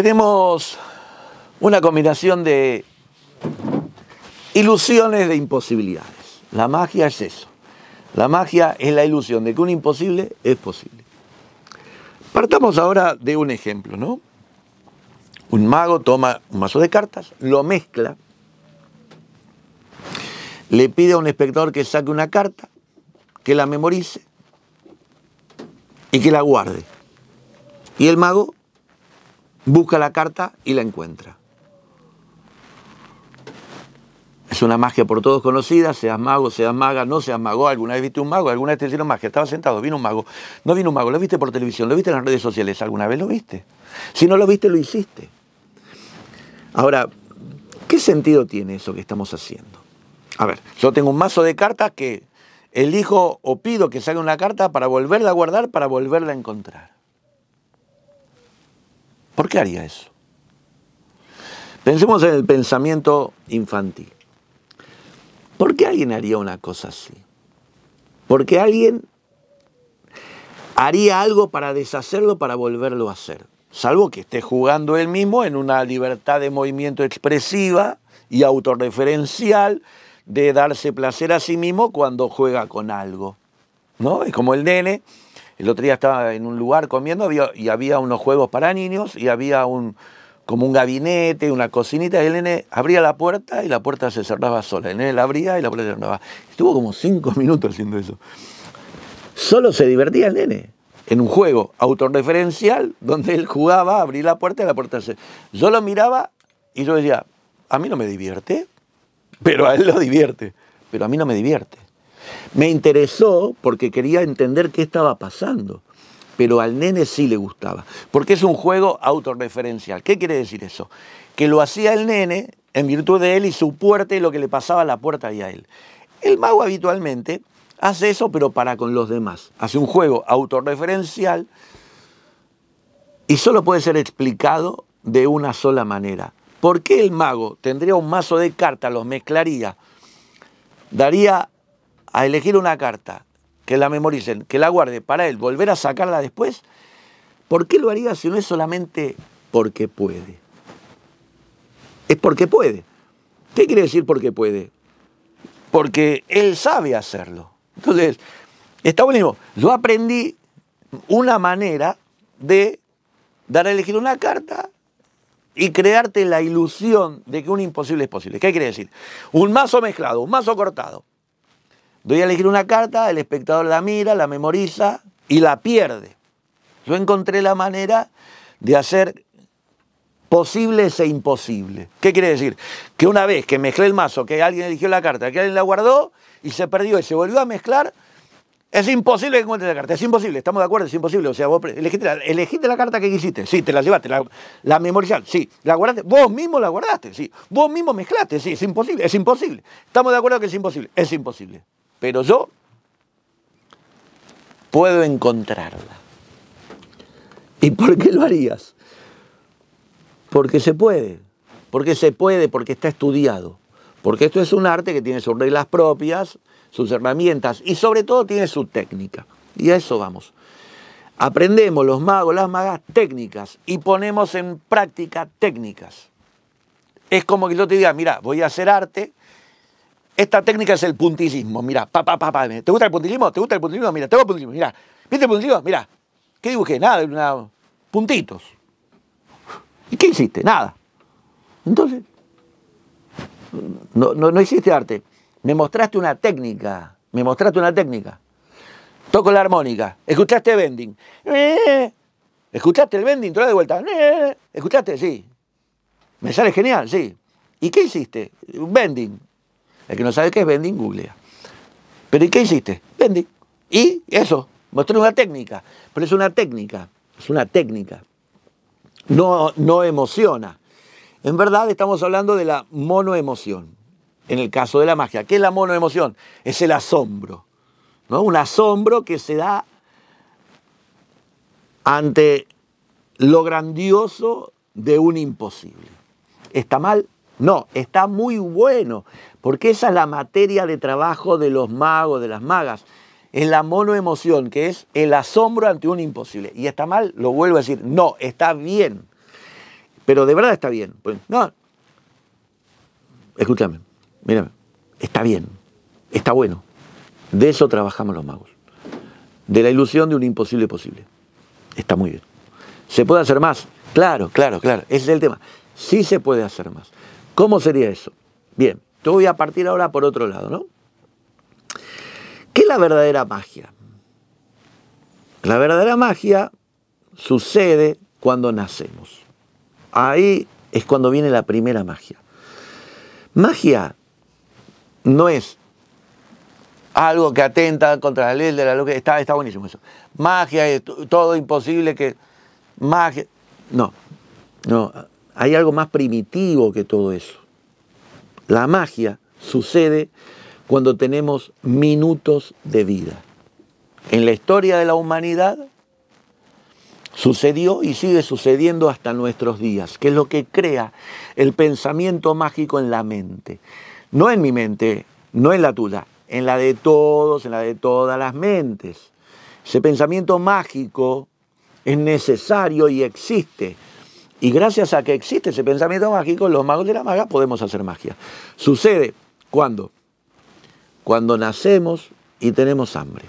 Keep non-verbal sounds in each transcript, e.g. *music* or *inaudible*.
Tenemos una combinación de ilusiones de imposibilidades. La magia es eso. La magia es la ilusión de que un imposible es posible. Partamos ahora de un ejemplo, ¿no? Un mago toma un mazo de cartas, lo mezcla, le pide a un espectador que saque una carta, que la memorice y que la guarde. Y el mago busca la carta y la encuentra. Es una magia por todos conocida, seas mago, seas maga, no seas mago. ¿Alguna vez viste un mago? ¿Alguna vez te hicieron magia? Estaba sentado, vino un mago. No vino un mago, lo viste por televisión, lo viste en las redes sociales. ¿Alguna vez lo viste? Si no lo viste, lo hiciste. Ahora, ¿qué sentido tiene eso que estamos haciendo? A ver, yo tengo un mazo de cartas que elijo o pido que salga una carta para volverla a guardar, para volverla a encontrar. ¿Por qué haría eso? Pensemos en el pensamiento infantil. ¿Por qué alguien haría una cosa así? ¿Por qué alguien haría algo para deshacerlo, para volverlo a hacer. Salvo que esté jugando él mismo en una libertad de movimiento expresiva y autorreferencial de darse placer a sí mismo cuando juega con algo. ¿No? Es como el nene. El otro día estaba en un lugar comiendo y había unos juegos para niños y había un, como un gabinete, una cocinita, y el nene abría la puerta y la puerta se cerraba sola. El nene la abría y la puerta se cerraba. Estuvo como cinco *laughs* minutos haciendo eso. Solo se divertía el nene en un juego autorreferencial donde él jugaba, abría la puerta y la puerta se... Yo lo miraba y yo decía, a mí no me divierte, pero a él lo divierte, pero a mí no me divierte. Me interesó porque quería entender qué estaba pasando pero al nene sí le gustaba, porque es un juego autorreferencial. ¿Qué quiere decir eso? Que lo hacía el nene en virtud de él y su puerta y lo que le pasaba a la puerta y a él. El mago habitualmente hace eso, pero para con los demás. Hace un juego autorreferencial y solo puede ser explicado de una sola manera. ¿Por qué el mago tendría un mazo de cartas, los mezclaría, daría a elegir una carta que la memoricen, que la guarde para él, volver a sacarla después, ¿por qué lo haría si no es solamente porque puede? Es porque puede. ¿Qué quiere decir porque puede? Porque él sabe hacerlo. Entonces, está buenísimo. Yo aprendí una manera de dar a elegir una carta y crearte la ilusión de que un imposible es posible. ¿Qué quiere decir? Un mazo mezclado, un mazo cortado. Doy a elegir una carta, el espectador la mira, la memoriza y la pierde. Yo encontré la manera de hacer posible ese imposible. ¿Qué quiere decir? Que una vez que mezclé el mazo, que alguien eligió la carta, que alguien la guardó y se perdió y se volvió a mezclar, es imposible que encuentres la carta. Es imposible, estamos de acuerdo, es imposible. O sea, vos elegiste la, elegiste la carta que quisiste, sí, te la llevaste, la, la memorizaste, sí, la guardaste, vos mismo la guardaste, sí, vos mismo mezclaste, sí, es imposible, es imposible. Estamos de acuerdo que es imposible, es imposible pero yo puedo encontrarla. ¿Y por qué lo harías? Porque se puede, porque se puede, porque está estudiado, porque esto es un arte que tiene sus reglas propias, sus herramientas y sobre todo tiene su técnica. Y a eso vamos. Aprendemos los magos, las magas técnicas y ponemos en práctica técnicas. Es como que yo te diga, mira, voy a hacer arte, esta técnica es el puntillismo. Mira, pa, pa, pa, ¿Te gusta el puntillismo? ¿Te gusta el puntillismo? Mira, tengo puntillismo. Mira, ¿viste el puntillismo? Mira, ¿qué dibujé? Nada, una, puntitos. ¿Y qué hiciste? Nada. Entonces, no, no, no hiciste arte. Me mostraste una técnica. Me mostraste una técnica. Toco la armónica. Escuchaste bending. Eh, ¿Escuchaste el bending? Trae de vuelta. Eh, ¿Escuchaste? Sí. Me sale genial, sí. ¿Y qué hiciste? Bending. El que no sabe qué es vending, googlea. ¿Pero y qué hiciste? Vending. Y eso, mostré una técnica. Pero es una técnica, es una técnica. No, no emociona. En verdad estamos hablando de la monoemoción. En el caso de la magia. ¿Qué es la monoemoción? Es el asombro. ¿no? Un asombro que se da ante lo grandioso de un imposible. ¿Está mal? No, está muy bueno, porque esa es la materia de trabajo de los magos, de las magas. Es la monoemoción, que es el asombro ante un imposible. Y está mal, lo vuelvo a decir, no, está bien. pero de verdad está bien. Pues, no, escúchame, mírame, está bien, está bueno. De eso trabajamos los magos. De la ilusión de un imposible posible. Está muy bien. ¿Se puede hacer más? Claro, claro, claro. Ese es el tema. Sí se puede hacer más. ¿Cómo sería eso? Bien, te voy a partir ahora por otro lado, ¿no? ¿Qué es la verdadera magia? La verdadera magia sucede cuando nacemos. Ahí es cuando viene la primera magia. Magia no es algo que atenta contra la ley de la luz. Está, está buenísimo eso. Magia es todo imposible que... Magia... No, no. Hay algo más primitivo que todo eso. La magia sucede cuando tenemos minutos de vida. En la historia de la humanidad sucedió y sigue sucediendo hasta nuestros días, que es lo que crea el pensamiento mágico en la mente. No en mi mente, no en la tuya, en la de todos, en la de todas las mentes. Ese pensamiento mágico es necesario y existe. Y gracias a que existe ese pensamiento mágico, los magos de la maga podemos hacer magia. Sucede cuando cuando nacemos y tenemos hambre.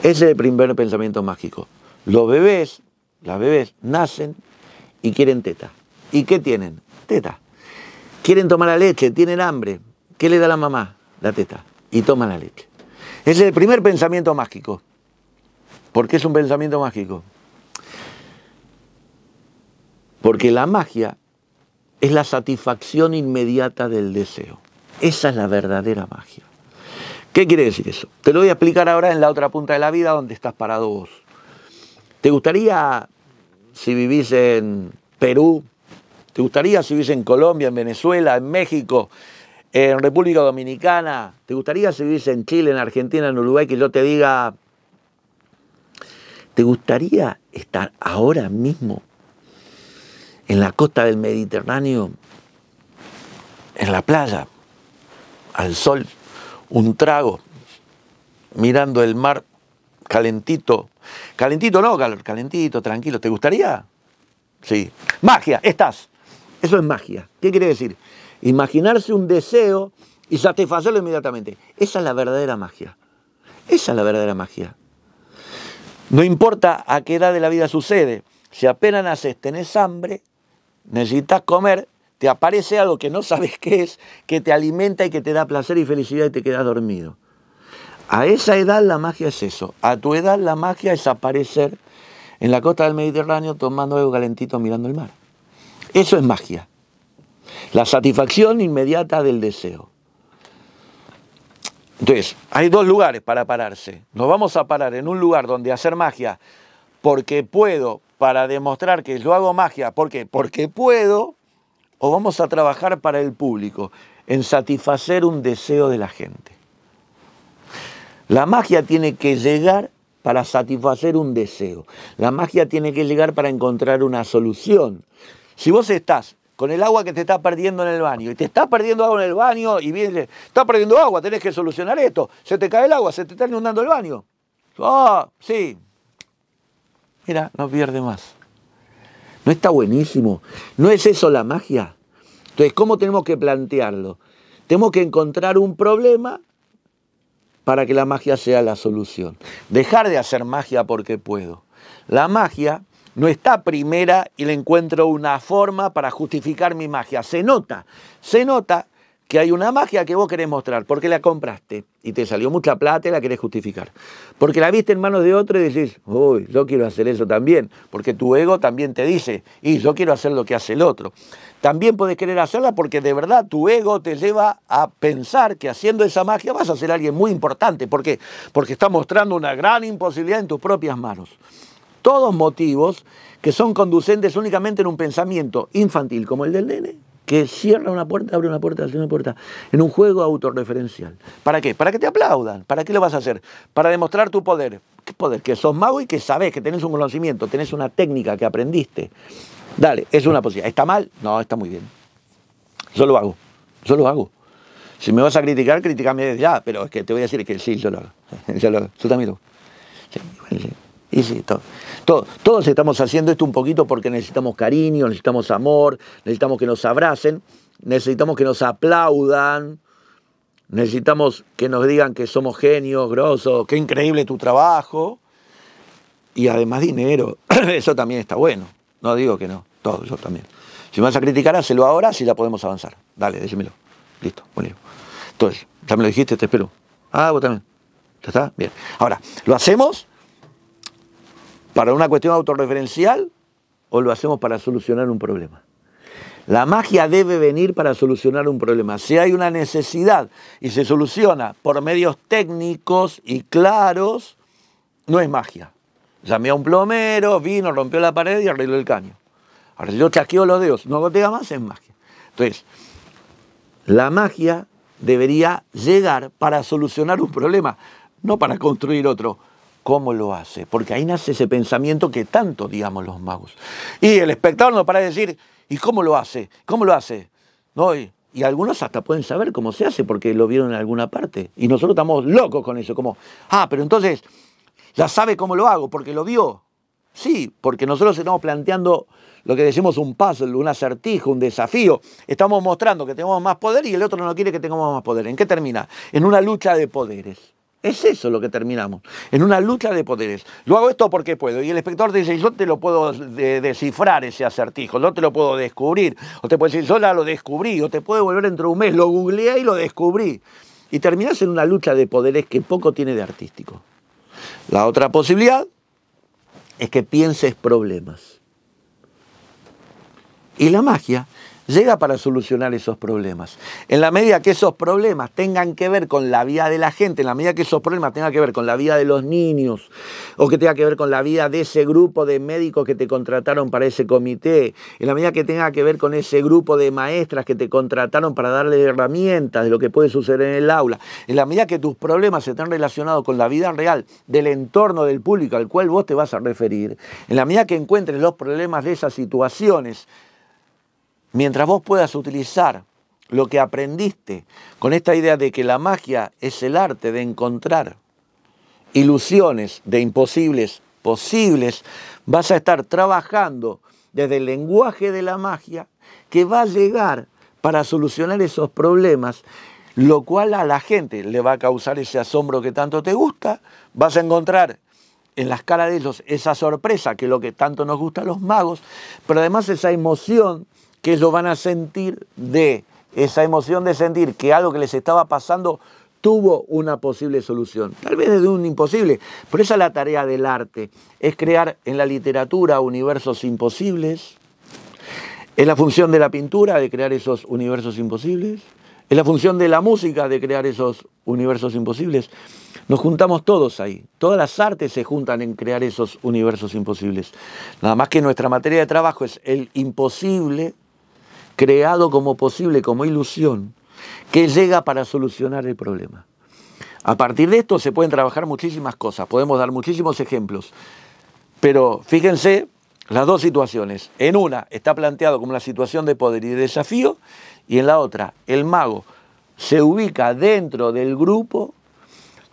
Ese es el primer pensamiento mágico. Los bebés, las bebés, nacen y quieren teta. ¿Y qué tienen? Teta. Quieren tomar la leche, tienen hambre. ¿Qué le da la mamá? La teta. Y toman la leche. Ese es el primer pensamiento mágico. ¿Por qué es un pensamiento mágico? Porque la magia es la satisfacción inmediata del deseo. Esa es la verdadera magia. ¿Qué quiere decir eso? Te lo voy a explicar ahora en la otra punta de la vida donde estás parado vos. ¿Te gustaría, si vivís en Perú, te gustaría si vivís en Colombia, en Venezuela, en México, en República Dominicana, te gustaría si vivís en Chile, en Argentina, en Uruguay, que yo te diga, ¿te gustaría estar ahora mismo en la costa del Mediterráneo, en la playa, al sol, un trago, mirando el mar calentito. Calentito no, calor, calentito, tranquilo. ¿Te gustaría? Sí. Magia, estás. Eso es magia. ¿Qué quiere decir? Imaginarse un deseo y satisfacerlo inmediatamente. Esa es la verdadera magia. Esa es la verdadera magia. No importa a qué edad de la vida sucede. Si apenas naces, tenés hambre, necesitas comer, te aparece algo que no sabes qué es, que te alimenta y que te da placer y felicidad y te quedas dormido. A esa edad la magia es eso. A tu edad la magia es aparecer en la costa del Mediterráneo tomando algo calentito mirando el mar. Eso es magia. La satisfacción inmediata del deseo. Entonces, hay dos lugares para pararse. Nos vamos a parar en un lugar donde hacer magia porque puedo, para demostrar que yo hago magia. ¿Por qué? Porque puedo o vamos a trabajar para el público en satisfacer un deseo de la gente. La magia tiene que llegar para satisfacer un deseo. La magia tiene que llegar para encontrar una solución. Si vos estás con el agua que te está perdiendo en el baño y te estás perdiendo agua en el baño y vienes, estás perdiendo agua, tenés que solucionar esto. Se te cae el agua, se te está inundando el baño. Ah, sí. Mira, no pierde más. ¿No está buenísimo? ¿No es eso la magia? Entonces, ¿cómo tenemos que plantearlo? Tenemos que encontrar un problema para que la magia sea la solución. Dejar de hacer magia porque puedo. La magia no está primera y le encuentro una forma para justificar mi magia. Se nota, se nota que hay una magia que vos querés mostrar, porque la compraste y te salió mucha plata y la querés justificar. Porque la viste en manos de otro y decís, uy, yo quiero hacer eso también, porque tu ego también te dice, y yo quiero hacer lo que hace el otro. También puedes querer hacerla porque de verdad tu ego te lleva a pensar que haciendo esa magia vas a ser alguien muy importante. ¿Por qué? Porque está mostrando una gran imposibilidad en tus propias manos. Todos motivos que son conducentes únicamente en un pensamiento infantil como el del nene que cierra una puerta, abre una puerta, cierra una puerta, en un juego autorreferencial. ¿Para qué? Para que te aplaudan. ¿Para qué lo vas a hacer? Para demostrar tu poder. ¿Qué poder? Que sos mago y que sabes, que tenés un conocimiento, tenés una técnica que aprendiste. Dale, es una posibilidad. ¿Está mal? No, está muy bien. Yo lo hago. Yo lo hago. Si me vas a criticar, critícame ya, pero es que te voy a decir que sí, yo lo hago. *laughs* Yo, lo hago. Yo también lo hago. Y sí, todo, todos estamos haciendo esto un poquito porque necesitamos cariño, necesitamos amor, necesitamos que nos abracen, necesitamos que nos aplaudan, necesitamos que nos digan que somos genios, grosos, qué increíble tu trabajo. Y además dinero, *clears throat* eso también está bueno. No digo que no, todo eso también. Si vas a criticar, ahora si ya podemos avanzar. Dale, déjemelo. Listo, buenísimo. Entonces, ya me lo dijiste, te espero. Ah, vos también. ¿Ya está? Bien. Ahora, ¿lo hacemos para una cuestión autorreferencial o lo hacemos para solucionar un problema? La magia debe venir para solucionar un problema. Si hay una necesidad y se soluciona por medios técnicos y claros, no es magia. Llamé a un plomero, vino, rompió la pared y arregló el caño. Yo chasqueo los dedos, no gotea más, es magia. Entonces, la magia debería llegar para solucionar un problema, no para construir otro. ¿Cómo lo hace? Porque ahí nace ese pensamiento que tanto digamos los magos. Y el espectador no para de decir, ¿y cómo lo hace? ¿Cómo lo hace? ¿No? Y, y, algunos hasta pueden saber cómo se hace porque lo vieron en alguna parte. Y nosotros estamos locos con eso, como, ah, pero entonces, ya sabe cómo lo hago porque lo vio. Sí, porque nosotros estamos planteando lo que decimos un puzzle, un acertijo, un desafío. Estamos mostrando que tenemos más poder y el otro no quiere que tengamos más poder. ¿En qué termina? En una lucha de poderes. Es eso lo que terminamos, en una lucha de poderes. Yo hago esto porque puedo. Y el espectador dice, yo te lo puedo descifrar ese acertijo, no te lo puedo descubrir. O te puede decir, yo ya lo descubrí, o te puede volver dentro de un mes, lo googleé y lo descubrí. Y terminas en una lucha de poderes que poco tiene de artístico. La otra posibilidad es que pienses problemas. Y la magia llega para solucionar esos problemas. En la medida que esos problemas tengan que ver con la vida de la gente, en la medida que esos problemas tengan que ver con la vida de los niños, o que tenga que ver con la vida de ese grupo de médicos que te contrataron para ese comité, en la medida que tenga que ver con ese grupo de maestras que te contrataron para darle herramientas de lo que puede suceder en el aula, en la medida que tus problemas están relacionados con la vida real del entorno del público al cual vos te vas a referir, en la medida que encuentres los problemas de esas situaciones, Mientras vos puedas utilizar lo que aprendiste con esta idea de que la magia es el arte de encontrar ilusiones de imposibles posibles, vas a estar trabajando desde el lenguaje de la magia que va a llegar para solucionar esos problemas, lo cual a la gente le va a causar ese asombro que tanto te gusta, vas a encontrar en las caras de ellos esa sorpresa que es lo que tanto nos gusta a los magos, pero además esa emoción que ellos van a sentir de esa emoción de sentir que algo que les estaba pasando tuvo una posible solución. Tal vez de un imposible, pero esa es la tarea del arte, es crear en la literatura universos imposibles. Es la función de la pintura de crear esos universos imposibles. Es la función de la música de crear esos universos imposibles. Nos juntamos todos ahí. Todas las artes se juntan en crear esos universos imposibles. Nada más que nuestra materia de trabajo es el imposible creado como posible, como ilusión, que llega para solucionar el problema. A partir de esto se pueden trabajar muchísimas cosas, podemos dar muchísimos ejemplos, pero fíjense las dos situaciones. En una está planteado como una situación de poder y de desafío, y en la otra el mago se ubica dentro del grupo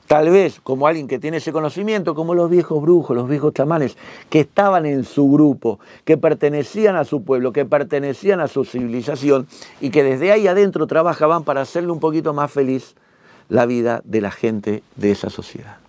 tal vez como alguien que tiene ese conocimiento, como los viejos brujos, los viejos chamanes, que estaban en su grupo, que pertenecían a su pueblo, que pertenecían a su civilización y que desde ahí adentro trabajaban para hacerle un poquito más feliz la vida de la gente de esa sociedad.